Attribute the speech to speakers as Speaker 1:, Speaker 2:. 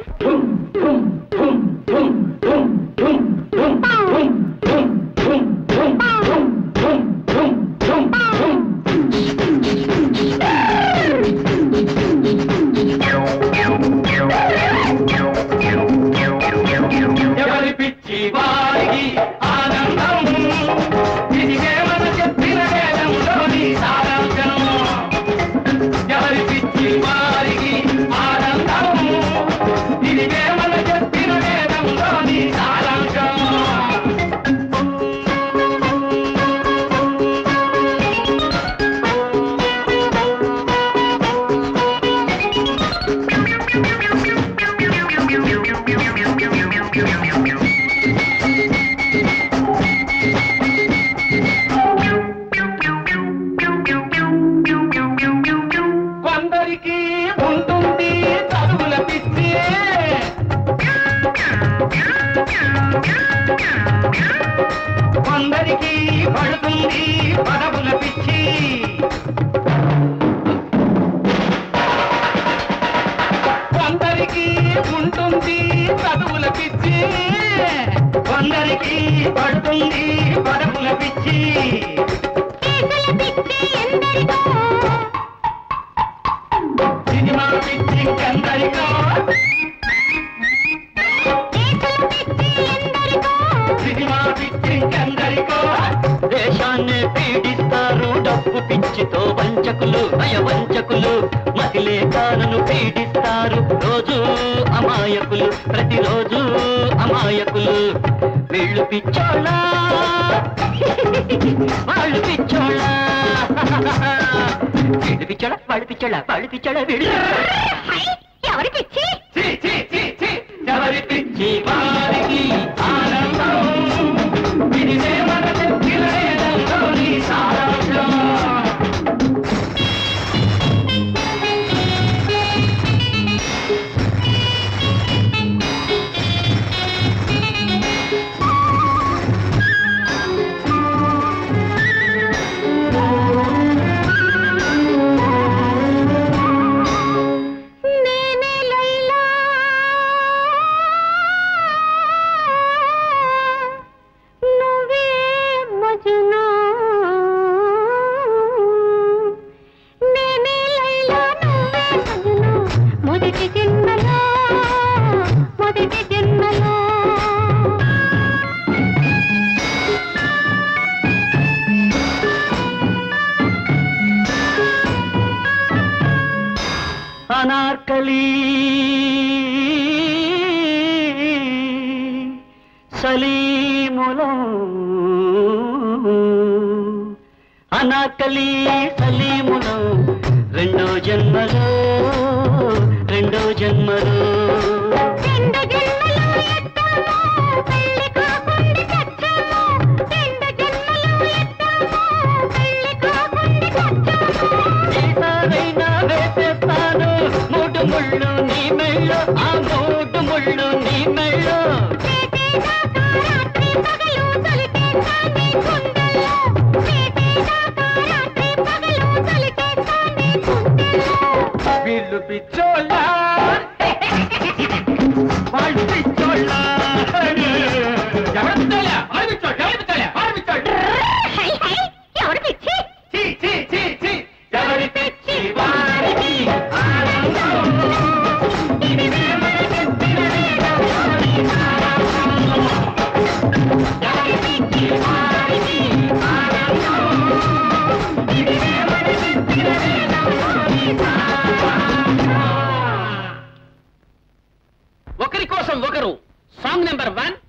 Speaker 1: ఎవరి కొందరికి పడుతుంది పదవుల పిచ్చి. కొందరికి ఉంటుంది చదువుల పిచ్చి. కొందరికి పడుతుంది పదవుల పిచ్చి.
Speaker 2: మహిళేకాలను పీడిస్తారు. రోజు అమాయకులు ప్రతిరోజు అమాయకులు. వీళ్ళు పిచ్చోళ్ళ? వాళ్ళు పిచ్చోళ్ళ? వీళ్ళు పిచ్చోళ్ళ? వాళ్ళు పిచ్చోళ్ళ? వాళ్ళు పిచ్చోళ్ళ? వీళ్ళు
Speaker 3: ఎవరి పిచ్చి.
Speaker 1: ఎవరి పిచ్చి?
Speaker 3: మొదటి జన్మలో మొదటి జన్మలో
Speaker 2: అనార్కలి సలీములం. అనార్కలి సలీములం. రెండో జన్మలో రెండో జన్మలో. మూడు ముళ్ళు నీ మెళ్ళు ఆ
Speaker 1: వీళ్ళు పిచ్చోళ్ళ వాళ్ళు పిచ్చోళ్ళ ఎవరు
Speaker 4: सॉन्ग नंबर वन